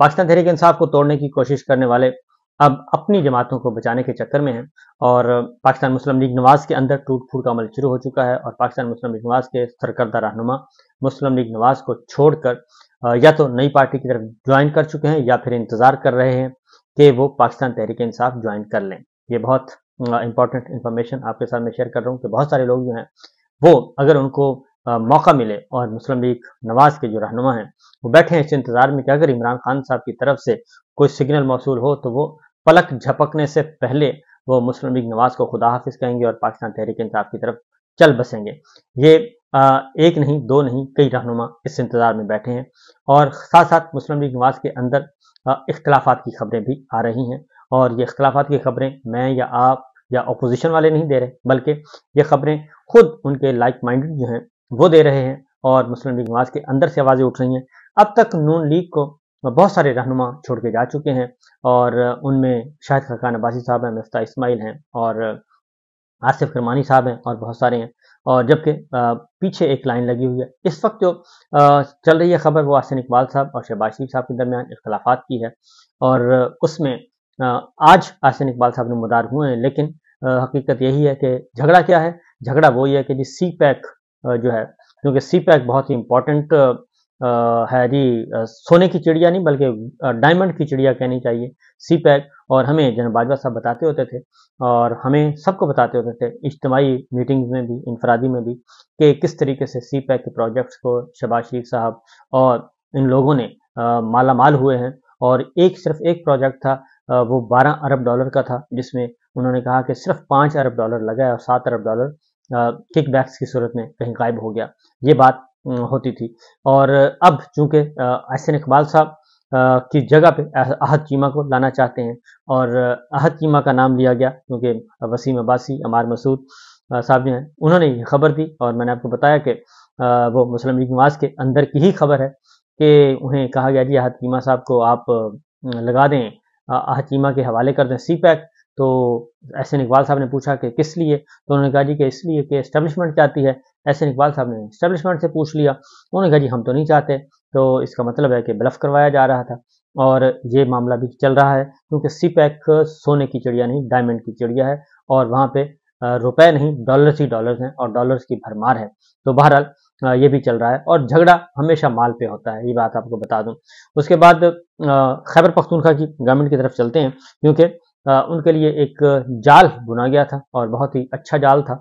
پاکستان تحریک انصاف کو توڑنے کی کوشش کرنے والے اب اپنی جماعتوں کو بچانے کے چکر میں ہیں اور پاکستان مسلم لیگ نواز کے اندر ٹوٹ پھوٹ کا عمل شروع ہو چکا ہے اور پاکستان مسلم لیگ نواز کے سرکردہ رہنما مسلم لیگ نواز کو چھوڑ کر یا تو نئی پارٹی کی طرف جوائن کر چکے ہیں یا پھر انتظار کر رہے ہیں کہ وہ پاکستان تحریک انصاف جوائن کر لیں۔ یہ بہت امپورٹنٹ انفارمیشن آپ کے ساتھ میں شیئر کر رہا ہوں کہ بہت سارے لوگ جو ہیں وہ اگر ان کو موقع ملے اور مسلم لیگ نواز کے جو رہنما ہیں، وہ بیٹھے ہیں اس انتظار میں کہ اگر عمران خان صاحب کی طرف سے کوئی سگنل موصول ہو تو وہ پلک جھپکنے سے پہلے وہ مسلم لیگ نواز کو خدا حافظ کہیں گے اور پاکستان تحریک انصاف کی طرف چل بسیں گے۔ یہ ایک نہیں، دو نہیں، کئی رہنما اس انتظار میں بیٹھے ہیں اور ساتھ ساتھ مسلم لیگ نواز کے اندر اختلافات کی خبریں بھی آ رہی ہیں اور یہ اختلافات کی خبریں میں یا آپ یا اپوزیشن والے نہیں دے رہے، بلکہ یہ خبریں خود ان کے لائک مائنڈڈ جو ہیں وہ دے رہے ہیں اور مسلم لیگ نواز کے اندر سے آوازیں اٹھ رہی ہیں۔ اب تک نون لیگ کو بہت سارے رہنما چھوڑ کے جا چکے ہیں اور ان میں شاہد خقان عباسی صاحب ہیں مفتہ اسماعیل ہیں اور آصف کرمانی صاحب ہیں اور بہت سارے ہیں۔ اور جبکہ پیچھے ایک لائن لگی ہوئی ہے۔ اس وقت جو چل رہی ہے خبر، وہ آسن اقبال صاحب اور شہباز شریف صاحب کے درمیان اختلافات کی ہے اور اس میں آج آسن اقبال صاحب نے مدار ہوئے ہیں، لیکن حقیقت یہی ہے کہ جھگڑا کیا ہے؟ جھگڑا وہی ہے کہ جی سی پیک جو ہے، کیونکہ سی پیک بہت ہی امپورٹنٹ ہے جی سونے کی چڑیا نہیں، بلکہ ڈائمنڈ کی چڑیا کہنی چاہیے سی پیک۔ اور ہمیں جناب باجوہ صاحب بتاتے ہوتے تھے، اور ہمیں سب کو بتاتے ہوتے تھے اجتماعی میٹنگز میں بھی، انفرادی میں بھی، کہ کس طریقے سے سی پیک کے پروجیکٹس کو شباز شریف صاحب اور ان لوگوں نے مالا مال ہوئے ہیں۔ اور ایک صرف ایک پروجیکٹ تھا وہ بارہ ارب ڈالر کا تھا، جس میں انہوں نے کہا کہ صرف پانچ ارب ڈالر لگا ہے اور سات ارب ڈالر کک بیکس کی صورت میں کہیں غائب ہو گیا۔ یہ بات ہوتی تھی۔ اور اب چونکہ احسن اقبال صاحب کی جگہ پہ احد چیمہ کو لانا چاہتے ہیں اور احد چیمہ کا نام لیا گیا، کیونکہ وسیم عباسی امار مسعود صاحب جو ہیں، انہوں نے یہ خبر دی اور میں نے آپ کو بتایا کہ وہ مسلم لیگ نواز کے اندر کی ہی خبر ہے کہ انہیں کہا گیا جی احد چیمہ صاحب کو آپ لگا دیں احد چیمہ کے حوالے کر دیں سی پیک تو احسن اقبال صاحب نے پوچھا کہ کس لیے؟ تو انہوں نے کہا جی کہ اس لیے کہ اسٹیبلشمنٹ چاہتی ہے۔ احسن اقبال صاحب نے اسٹیبلشمنٹ سے پوچھ لیا۔ انہوں نے کہا جی ہم تو نہیں چاہتے۔ تو اس کا مطلب ہے کہ بلف کروایا جا رہا تھا۔ اور یہ معاملہ بھی چل رہا ہے۔ کیونکہ سی پیک سونے کی چڑیا نہیں ڈائمنڈ کی چڑیا ہے۔ اور وہاں پہ روپے نہیں ڈالرس ہی ڈالرز ہیں اور ڈالرس کی بھرمار ہے۔ تو بہرحال یہ بھی چل رہا ہے۔ اور جھگڑا ہمیشہ مال پہ ہوتا ہے۔ یہ بات آپ کو بتا دوں۔ اس کے بعد خیبر پختونخوا کی گورنمنٹ کی طرف چلتے ہیں۔ کیونکہ ان کے لیے ایک جال بنا گیا تھا اور بہت ہی اچھا جال تھا۔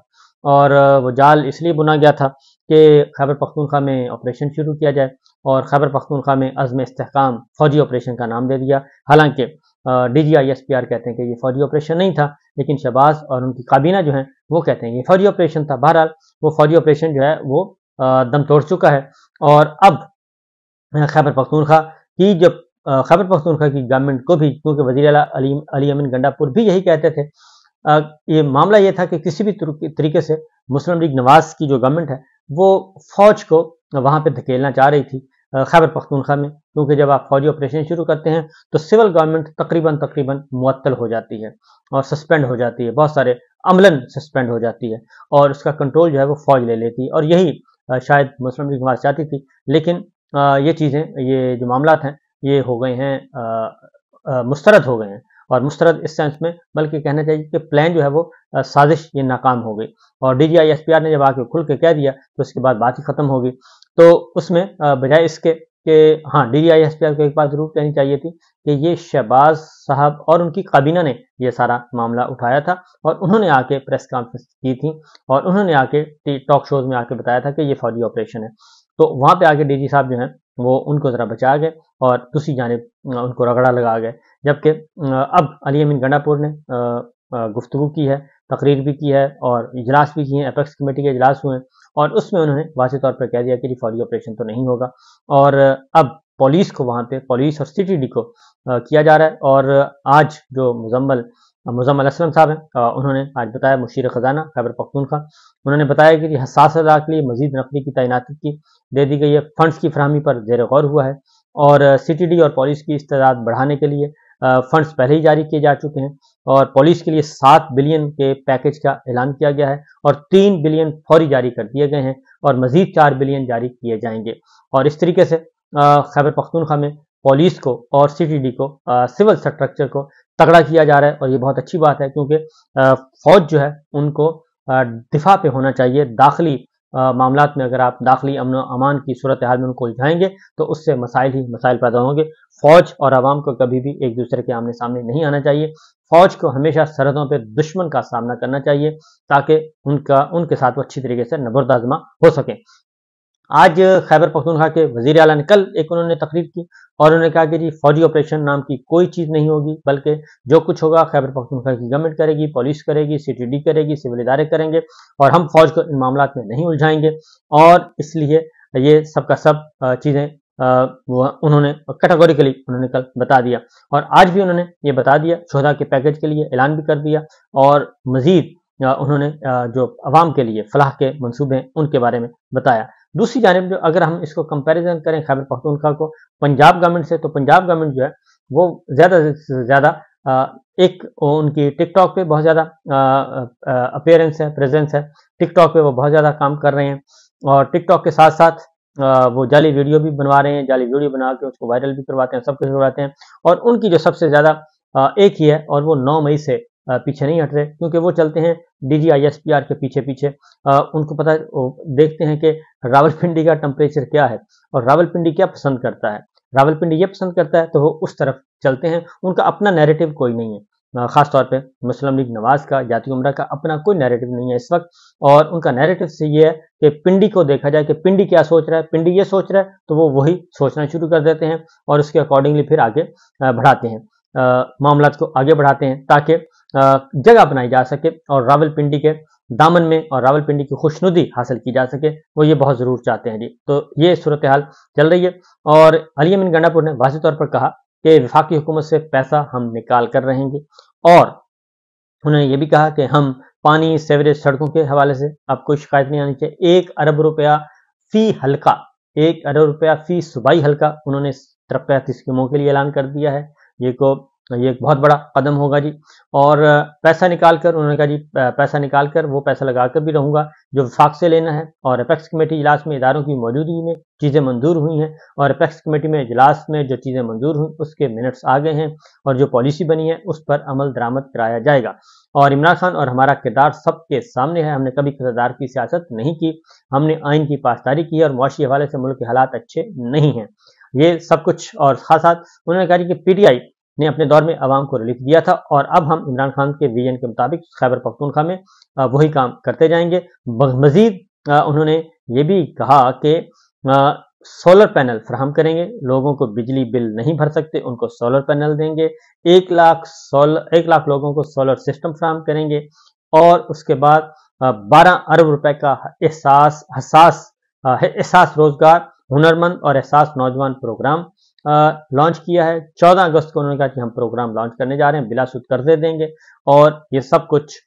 اور وہ جال اس لیے بنا گیا تھا کہ خیبر پختونخوا میں آپریشن شروع کیا جائے اور خیبر پختونخوا میں عزم استحکام فوجی آپریشن کا نام دے دیا۔ حالانکہ D G I S P R کہتے ہیں کہ یہ فوجی آپریشن نہیں تھا، لیکن شہباز اور ان کی کابینہ جو ہیں وہ کہتے ہیں یہ فوجی آپریشن تھا۔ بہرحال، وہ فوجی آپریشن جو ہے وہ دم توڑ چکا ہے۔ اور اب، خیبر پختونخوا کی جو خیبر پختونخوا کی گورنمنٹ کو بھی، کیونکہ وزیر اعلیٰ علی امین گنڈا پور بھی یہی کہتے تھے۔ یہ معاملہ یہ تھا کہ کسی بھی طریقے سے مسلم لیگ نواز کی جو گورنمنٹ ہے، وہ فوج کو وہاں پہ دھکیلنا چاہ رہی تھی۔ خیبر پختونخوا میں، کیونکہ جب آپ فوجی آپریشن شروع کرتے ہیں تو سول گورنمنٹ تقریباً تقریباً معطل ہو جاتی ہے اور سسپینڈ ہو جاتی ہے۔ بہت سارے عملاً سسپینڈ ہو جاتی ہے اور اس کا کنٹرول جو ہے وہ فوج لے لیتی اور یہی شاید مسلم لیگ نواز چاہتی تھی، لیکن یہ چیزیں، یہ جو معاملات ہیں یہ ہو گئے ہیں مسترد ہو گئے ہیں۔ اور مسترد اس سینس میں بلکہ کہنا چاہیے کہ پلان جو ہے وہ سازش یہ ناکام ہو گئی۔ اور D G I S P R نے جب آ کے کھل کے کہہ دیا تو اس کے بعد بات ہی ختم ہوگی تو اس میں بجائے اس کے کہ ہاں D G I S P R کو ایک بات ضرور کہنی چاہیے تھی کہ یہ شہباز صاحب اور ان کی کابینہ نے یہ سارا معاملہ اٹھایا تھا اور انہوں نے آ کے پریس کانفرنس کی تھی اور انہوں نے آ کے ٹاک شوز میں آ کے بتایا تھا کہ یہ فوجی آپریشن ہے۔ تو وہاں پہ آ کے ڈی جی صاحب جو ہیں وہ ان کو ذرا بچا گئے اور دوسری جانب ان کو رگڑا لگا گئے۔ جبکہ اب علی امین گنڈا پور نے گفتگو کی ہے، تقریر بھی کی ہے اور اجلاس بھی کیے ہیں، اپیکس کمیٹی کے اجلاس ہوئے ہیں اور اس میں انہوں نے واضح طور پر کہہ دیا کہ فوجی آپریشن تو نہیں ہوگا۔ اور اب پولیس کو وہاں پہ، پولیس اور سی ٹی ڈی کو کیا جا رہا ہے۔ اور آج جو مزمل مزمل اسلم صاحب ہیں۔ انہوں نے آج بتایا مشیر خزانہ، خیبر پختونخوا انہوں نے بتایا کہ حساس ادا کے لیے مزید نقلی کی تعیناتی کی دے دی گئی ہے۔ فنڈز کی فراہمی پر زیر غور ہوا ہے۔ اور سی ٹی ڈی اور پولیس کی استعداد بڑھانے کے لیے فنڈز پہلے ہی جاری کیے جا چکے ہیں۔ اور پولیس کے لیے سات بلین کے پیکج کا اعلان کیا گیا ہے۔ اور تین بلین فوری جاری کر دیے گئے ہیں۔ اور مزید چار بلین جاری کیے جائیں گے۔ اور اس طریقے سے خیبر پختونخوا میں پولیس کو اور سی ٹی ڈی کو سول سٹرکچر کو تگڑا کیا جا رہا ہے اور یہ بہت اچھی بات ہے کیونکہ فوج جو ہے ان کو دفاع پہ ہونا چاہیے داخلی معاملات میں اگر آپ داخلی امن و امان کی صورتحال میں ان کو الجھائیں گے تو اس سے مسائل ہی مسائل پیدا ہوں گے۔ فوج اور عوام کو کبھی بھی ایک دوسرے کے آمنے سامنے نہیں آنا چاہیے۔ فوج کو ہمیشہ سرحدوں پہ دشمن کا سامنا کرنا چاہیے تاکہ ان کا، ان کے ساتھ وہ اچھی طریقے سے نبردازمہ ہو سکیں آج خیبر پختونخوا کے وزیر اعلیٰ نے کل ایک انہوں نے تقریر کی اور انہوں نے کہا کہ جی فوجی آپریشن نام کی کوئی چیز نہیں ہوگی، بلکہ جو کچھ ہوگا خیبر پختونخوا کی گورنمنٹ کرے گی پولیس کرے گی سی ٹی ڈی کرے گی سول ادارے کریں گے اور ہم فوج کو ان معاملات میں نہیں الجھائیں گے۔ اور اس لیے یہ سب کا سب چیزیں انہوں نے کیٹاگوریکلی انہوں نے کل بتا دیا۔ اور آج بھی انہوں نے یہ بتا دیا شہدا کے پیکج کے لیے اعلان بھی کر دیا۔ اور مزید انہوں نے جو عوام کے لیے فلاح کے منصوبے، ان کے بارے میں بتایا۔ دوسری جانب جو اگر ہم اس کو کمپیریزن کریں خیبر پختونخوا کو، پنجاب گورنمنٹ سے تو پنجاب گورنمنٹ جو ہے، وہ زیادہ سے زیادہ ایک ان کی ٹک ٹاک پہ بہت زیادہ اپیرنس ہے پریزنس ہے۔ ٹک ٹاک پہ وہ بہت زیادہ کام کر رہے ہیں۔ اور ٹک ٹاک کے ساتھ ساتھ وہ جعلی ویڈیو بھی بنوا رہے ہیں۔ جعلی ویڈیو بنا کے اس کو وائرل بھی کرواتے ہیں، سب کچھ کرواتے ہیں۔ اور ان کی جو سب سے زیادہ ایک ہی ہے اور وہ نو مئی سے پیچھے نہیں ہٹ رہے، کیونکہ وہ چلتے ہیں D G I S P R کے پیچھے پیچھے۔ ان کو پتا دیکھتے ہیں کہ راول پنڈی کا ٹمپریچر کیا ہے اور راول پنڈی کیا پسند کرتا ہے۔ راول پنڈی یہ پسند کرتا ہے تو وہ اس طرف چلتے ہیں، ان کا اپنا نیریٹو کوئی نہیں ہے۔ خاص طور پہ مسلم لیگ نواز کا، جاتی عمرہ کا اپنا کوئی نیریٹو نہیں ہے اس وقت۔ اور ان کا نیریٹو سے یہ ہے کہ پنڈی کو دیکھا جائے کہ پنڈی کیا سوچ رہا ہے۔ پنڈی یہ سوچ رہا ہے، تو وہ وہی سوچنا شروع کر دیتے ہیں اور اس کے اکارڈنگلی پھر آگے بڑھاتے ہیں۔ معاملات کو آگے بڑھاتے ہیں تاکہ جگہ بنائی جا سکے اور راول پنڈی کے دامن میں اور راول پنڈی کی خوشنودی حاصل کی جا سکے، وہ یہ بہت ضرور چاہتے ہیں جی۔ تو یہ صورتحال چل رہی ہے اور علی امین گنڈا پور نے واضح طور پر کہا کہ وفاقی حکومت سے پیسہ ہم نکال کر رہیں گے اور انہوں نے یہ بھی کہا کہ ہم پانی، سیوریج سڑکوں کے حوالے سے اب کوئی شکایت نہیں آنی چاہیے۔ ایک ارب روپیہ فی حلقہ، ایک ارب روپیہ فی صوبائی حلقہ انہوں نے ترقیاتی اسکیموں کے لیے اعلان کر دیا ہے۔ یہ کو یہ ایک بہت بڑا قدم ہوگا جی۔ اور پیسہ نکال کر انہوں نے کہا جی پیسہ نکال کر وہ پیسہ لگا کر بھی رہوں گا۔ جو وفاق سے لینا ہے اور اپیکس کمیٹی اجلاس میں اداروں کی موجودگی میں چیزیں منظور ہوئی ہیں اور اپیکس کمیٹی میں اجلاس میں جو چیزیں منظور ہوئیں اس کے منٹس آگے ہیں اور جو پالیسی بنی ہے اس پر عمل درآمد کرایا جائے گا۔ اور عمران خان اور ہمارا کردار سب کے سامنے ہے۔ ہم نے کبھی کردار کی سیاست نہیں کی۔ ہم نے آئین کی پاسداری کی اور معاشی حوالے سے ملک کے حالات اچھے نہیں ہیں۔ یہ سب کچھ اور خاص انہوں نے کہا جی کہ پی ٹی آئی نے اپنے دور میں عوام کو ریلیف دیا تھا اور اب ہم عمران خان کے ویژن کے مطابق خیبر پختونخوا میں وہی کام کرتے جائیں گے۔ مزید انہوں نے یہ بھی کہا کہ سولر پینل فراہم کریں گے۔ لوگوں کو بجلی بل نہیں بھر سکتے، ان کو سولر پینل دیں گے۔ ایک لاکھ سولر ایک لاکھ لوگوں کو سولر سسٹم فراہم کریں گے۔ اور اس کے بعد بارہ ارب روپے کا احساس، حساس احساس روزگار، ہنرمند اور احساس نوجوان پروگرام لانچ کیا ہے۔ چودہ اگست کو انہوں نے کہا کہ ہم پروگرام لانچ کرنے جا رہے ہیں، بلا سود قرضے دیں گے۔ اور یہ سب کچھ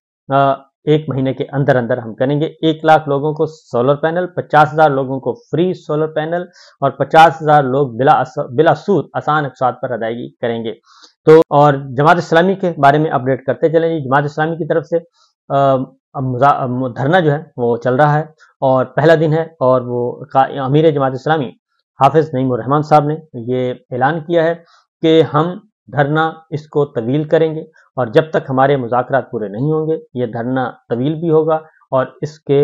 ایک مہینے کے اندر اندر ہم کریں گے۔ ایک لاکھ لوگوں کو سولر پینل، پچاس ہزار لوگوں کو فری سولر پینل اور پچاس ہزار لوگ بلا بلا سود آسان اقساط پر ادائیگی کریں گے۔ تو، اور جماعت اسلامی کے بارے میں اپڈیٹ کرتے چلیں جی۔ جماعت اسلامی کی طرف سے دھرنا جو ہے وہ چل رہا ہے اور پہلا دن ہے اور وہ امیر جماعت اسلامی حافظ نعیم الرحمان صاحب نے یہ اعلان کیا ہے کہ ہم دھرنا اس کو طویل کریں گے اور جب تک ہمارے مذاکرات پورے نہیں ہوں گے، یہ دھرنا طویل بھی ہوگا اور اس کے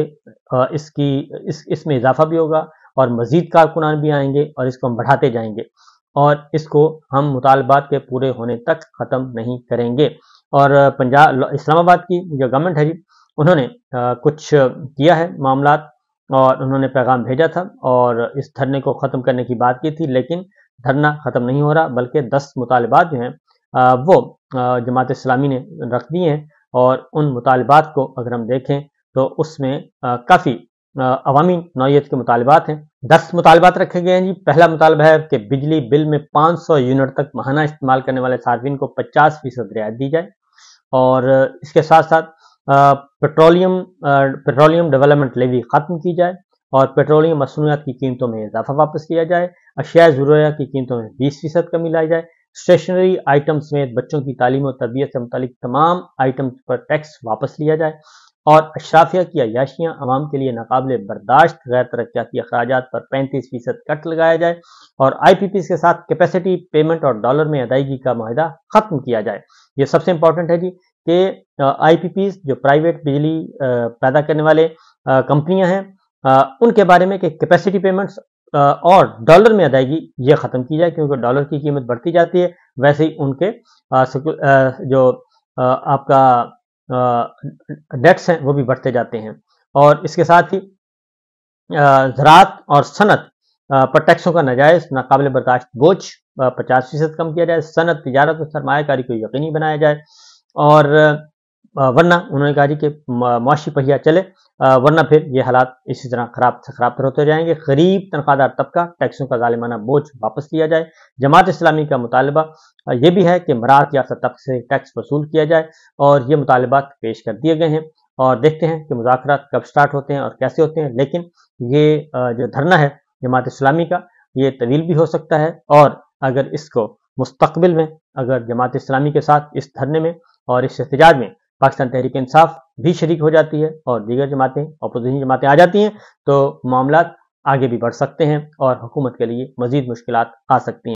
اس کی، اس اس میں اضافہ بھی ہوگا اور مزید کارکنان بھی آئیں گے اور اس کو ہم بڑھاتے جائیں گے اور اس کو ہم مطالبات کے پورے ہونے تک ختم نہیں کریں گے اور پنجاب اسلام آباد کی جو گورنمنٹ ہے جی انہوں نے کچھ کیا ہے معاملات اور انہوں نے پیغام بھیجا تھا اور اس دھرنے کو ختم کرنے کی بات کی تھی، لیکن دھرنا ختم نہیں ہو رہا، بلکہ دس مطالبات جو ہیں وہ جماعت اسلامی نے رکھ دیے ہیں اور ان مطالبات کو اگر ہم دیکھیں تو اس میں کافی عوامی نوعیت کے مطالبات ہیں۔ دس مطالبات رکھے گئے ہیں جی۔ پہلا مطالبہ ہے کہ بجلی بل میں پانچ سو یونٹ تک ماہانہ استعمال کرنے والے صارفین کو پچاس فیصد رعایت دی جائے اور اس کے ساتھ ساتھ پیٹرولیم پیٹرولیم ڈیولپمنٹ لیوی ختم کی جائے اور پیٹرولیم مصنوعات کی قیمتوں میں اضافہ واپس کیا جائے، اشیاء ضروریات کی قیمتوں میں بیس فیصد کمی لائی جائے اسٹیشنری آئٹم سمیت بچوں کی تعلیم و تربیت سے متعلق تمام آئٹم پر ٹیکس واپس لیا جائے اور اشرافیہ کی عیاشیاں عوام کے لیے ناقابل برداشت، غیر ترقیاتی اخراجات پر پینتیس فیصد کٹ لگایا جائے اور آئی پی پیز کے ساتھ کیپیسٹی پیمنٹ اور ڈالر میں ادائیگی کا معاہدہ ختم کیا جائے۔ یہ سب سے امپورٹنٹ ہے جی۔ کہ آئی پی پیز جو پرائیویٹ بجلی پیدا کرنے والے کمپنیاں ہیں ان کے بارے میں کہ کیپیسٹی پیمنٹس اور ڈالر میں ادائیگی یہ ختم کی جائے کیونکہ ڈالر کی قیمت بڑھتی جاتی ہے، ویسے ہی ان کے جو آپ کا ڈیٹس ہیں، وہ بھی بڑھتے جاتے ہیں۔ اور اس کے ساتھ ہی زراعت اور صنعت پر ٹیکسوں کا نجائز ناقابل برداشت بوجھ پچاس فیصد کم کیا جائے۔ صنعت، تجارت، اور سرمایہ کاری کو یقینی بنایا جائے۔ اور ورنہ انہوں نے کہا جی کہ معاشی پہیا چلے ورنہ پھر یہ حالات اسی طرح خراب سے خراب تر ہوتے جائیں گے۔ غریب تنخواہ دار طبقہ ٹیکسوں کا ظالمانہ بوجھ واپس لیا جائے۔ جماعت اسلامی کا مطالبہ یہ بھی ہے کہ مراعت یافتہ طبق سے ٹیکس وصول کیا جائے اور یہ مطالبات پیش کر دیے گئے ہیں اور دیکھتے ہیں کہ مذاکرات کب سٹارٹ ہوتے ہیں اور کیسے ہوتے ہیں۔ لیکن یہ جو دھرنا ہے جماعت اسلامی کا، یہ طویل بھی ہو سکتا ہے اور اگر اس کو مستقبل میں، اگر جماعت اسلامی کے ساتھ اس دھرنے میں اور اس احتجاج میں پاکستان تحریک انصاف بھی شریک ہو جاتی ہے اور دیگر جماعتیں اپوزیشن جماعتیں آ جاتی ہیں تو معاملات آگے بھی بڑھ سکتے ہیں اور حکومت کے لیے مزید مشکلات آ سکتی ہیں۔